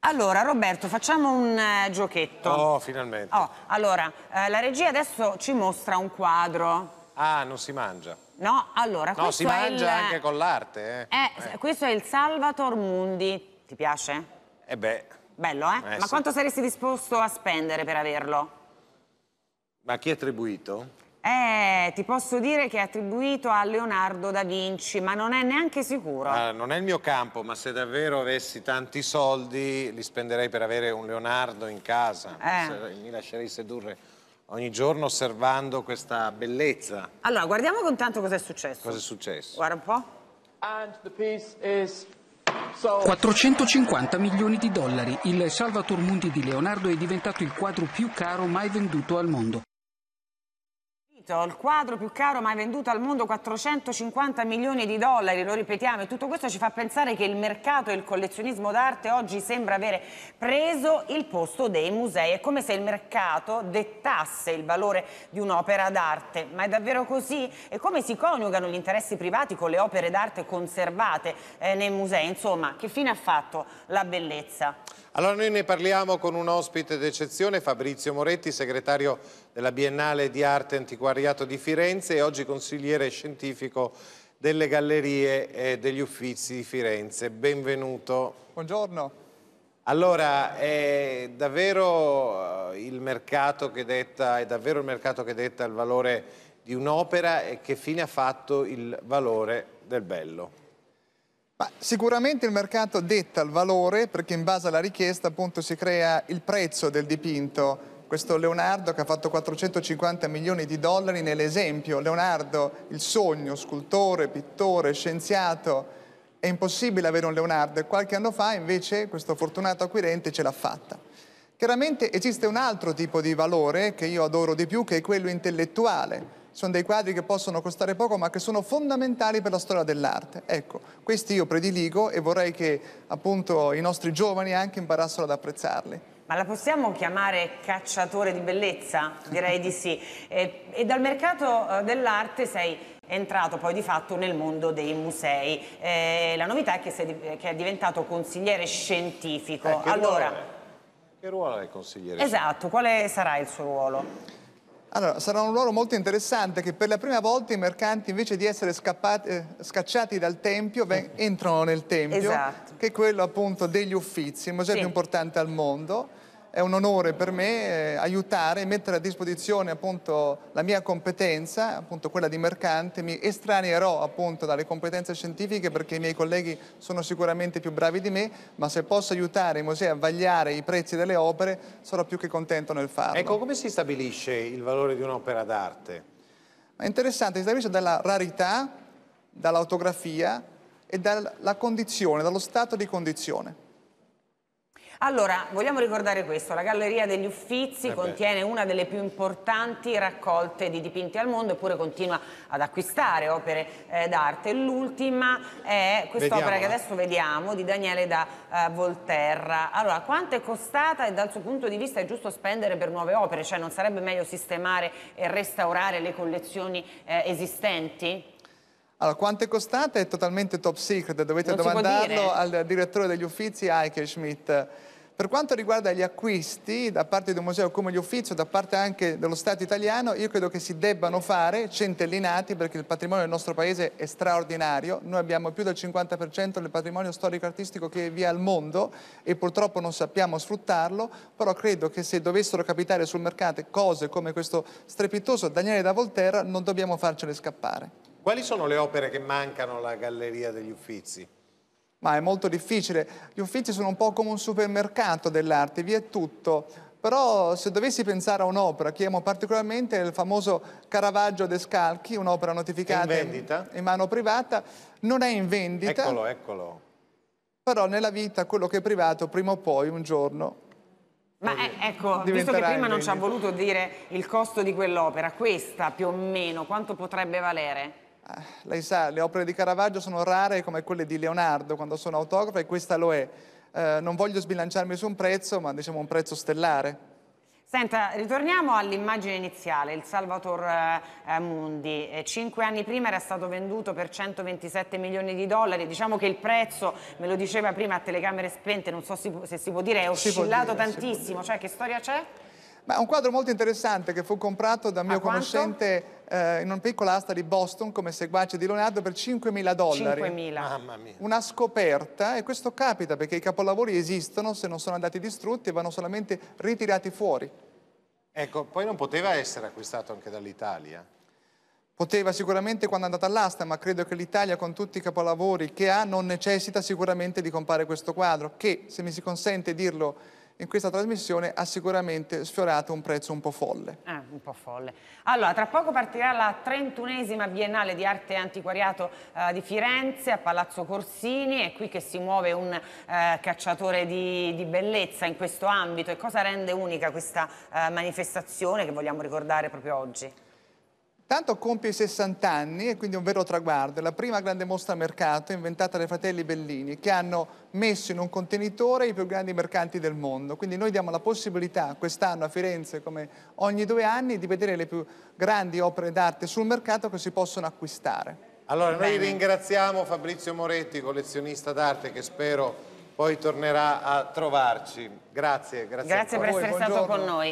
Allora, Roberto, facciamo un eh, giochetto. Oh, finalmente. Oh, allora, eh, la regia adesso ci mostra un quadro. Ah, non si mangia. No, allora, No, questo si mangia il... anche con l'arte, eh. Eh, Questo è il Salvator Mundi. Ti piace? Eh beh, Bello, eh? Eh, Ma sì. quanto saresti disposto a spendere per averlo? ma chi è attribuito? Eh, ti posso dire che è attribuito a Leonardo da Vinci, ma non è neanche sicuro. Ah, non è il mio campo, ma se davvero avessi tanti soldi li spenderei per avere un Leonardo in casa. Eh. Mi lascerei sedurre ogni giorno osservando questa bellezza. Allora, guardiamo con tanto cosa è successo. Cosa è successo? Guarda un po'. And the piece is sold. 450 milioni di dollari. Il Salvator Mundi di Leonardo è diventato il quadro più caro mai venduto al mondo. Il quadro più caro mai venduto al mondo, 450 milioni di dollari, lo ripetiamo, e tutto questo ci fa pensare che il mercato e il collezionismo d'arte oggi sembra avere preso il posto dei musei. È come se il mercato dettasse il valore di un'opera d'arte. Ma è davvero così? E come si coniugano gli interessi privati con le opere d'arte conservate eh, nei musei? Insomma, che fine ha fatto la bellezza? Allora noi ne parliamo con un ospite d'eccezione, Fabrizio Moretti, segretario della Biennale di Arte e Antiquariato di Firenze e oggi consigliere scientifico delle Gallerie e degli Uffizi di Firenze. Benvenuto. Buongiorno. Allora, è davvero eh, il mercato che detta, è davvero il mercato che detta il valore di un'opera e che fine ha fatto il valore del bello? Ma sicuramente il mercato detta il valore perché in base alla richiesta appunto si crea il prezzo del dipinto. Questo Leonardo che ha fatto 450 milioni di dollari nell'esempio, Leonardo il sogno, scultore, pittore, scienziato, è impossibile avere un Leonardo e qualche anno fa invece questo fortunato acquirente ce l'ha fatta. Chiaramente esiste un altro tipo di valore che io adoro di più, che è quello intellettuale. Sono dei quadri che possono costare poco, ma che sono fondamentali per la storia dell'arte. Ecco, questi io prediligo e vorrei che appunto i nostri giovani anche imparassero ad apprezzarli. Ma la possiamo chiamare cacciatore di bellezza? Direi di sì. E, e dal mercato eh, dell'arte sei entrato poi di fatto nel mondo dei musei. Eh, la novità è che, sei, che è diventato consigliere scientifico. Eh, che allora, ruolo è? Che ruolo è consigliere? esatto, quale sarà il suo ruolo? Allora, sarà un ruolo molto interessante che per la prima volta i mercanti invece di essere scappati- eh, scacciati dal Tempio entrano nel Tempio, Esatto. che è quello appunto degli Uffizi, il museo Sì. più importante al mondo. È un onore per me eh, aiutare e mettere a disposizione appunto la mia competenza, appunto quella di mercante. Mi estraneerò appunto dalle competenze scientifiche perché i miei colleghi sono sicuramente più bravi di me, ma se posso aiutare i musei a vagliare i prezzi delle opere sarò più che contento nel farlo. Ecco, come si stabilisce il valore di un'opera d'arte? È interessante, si stabilisce dalla rarità, dall'autografia e dalla condizione, dallo stato di condizione. Allora, vogliamo ricordare questo, la Galleria degli Uffizi Eh contiene una delle più importanti raccolte di dipinti al mondo eppure continua ad acquistare opere eh, d'arte. L'ultima è quest'opera che adesso vediamo di Daniele da eh, Volterra. Allora, quanto è costata e dal suo punto di vista è giusto spendere per nuove opere? Cioè non sarebbe meglio sistemare e restaurare le collezioni eh, esistenti? Allora, quanto è costata è totalmente top secret, dovete Non domandarlo al direttore degli Uffizi, Heike Schmidt. Per quanto riguarda gli acquisti da parte di un museo come gli Uffizi da parte anche dello Stato italiano, io credo che si debbano fare centellinati perché il patrimonio del nostro paese è straordinario. Noi abbiamo più del 50% del patrimonio storico-artistico che vi è al mondo e purtroppo non sappiamo sfruttarlo, però credo che se dovessero capitare sul mercato cose come questo strepitoso Daniele da Volterra non dobbiamo farcele scappare. Quali sono le opere che mancano alla Galleria degli Uffizi? Ma è molto difficile. Gli uffici sono un po' come un supermercato dell'arte, vi è tutto. Però se dovessi pensare a un'opera che amo particolarmente è il famoso Caravaggio de Scalchi, un'opera notificata È in vendita? in mano privata, non è in vendita, Eccolo, eccolo. però nella vita quello che è privato prima o poi un giorno Ma eh, ecco, visto che prima non ci ha voluto dire il costo di quell'opera, questa più o meno, quanto potrebbe valere? Eh, lei sa, le opere di Caravaggio sono rare come quelle di Leonardo quando sono autografe e questa lo è. Eh, non voglio sbilanciarmi su un prezzo, ma diciamo un prezzo stellare. Senta, ritorniamo all'immagine iniziale, il Salvator eh, Mundi. Eh, cinque anni prima era stato venduto per 127 milioni di dollari. Diciamo che il prezzo, me lo diceva prima a telecamere spente, non so se si può dire, è oscillato dire, tantissimo. Cioè, che storia c'è? Ma è un quadro molto interessante che fu comprato da mio conoscente eh, in una piccola asta di Boston come seguace di Leonardo per 5.000 dollari. 5.000. Mamma mia. Una scoperta e questo capita perché i capolavori esistono se non sono andati distrutti e vanno solamente ritirati fuori. Ecco, poi non poteva essere acquistato anche dall'Italia? Poteva sicuramente quando è andata all'asta, ma credo che l'Italia con tutti i capolavori che ha non necessita sicuramente di comprare questo quadro, che se mi si consente dirlo in questa trasmissione ha sicuramente sfiorato un prezzo un po' folle. Eh, un po' folle. Allora, tra poco partirà la 31esima Biennale di Arte e Antiquariato eh, di Firenze a Palazzo Corsini, è qui che si muove un eh, cacciatore di, di, bellezza in questo ambito e cosa rende unica questa eh, manifestazione che vogliamo ricordare proprio oggi? Tanto compie 60 anni e quindi un vero traguardo. È la prima grande mostra a mercato inventata dai fratelli Bellini che hanno messo in un contenitore i più grandi mercanti del mondo. Quindi noi diamo la possibilità quest'anno a Firenze, come ogni due anni, di vedere le più grandi opere d'arte sul mercato che si possono acquistare. Allora noi ringraziamo Fabrizio Moretti, collezionista d'arte che spero poi tornerà a trovarci. Grazie, grazie, grazie per essere stato con noi.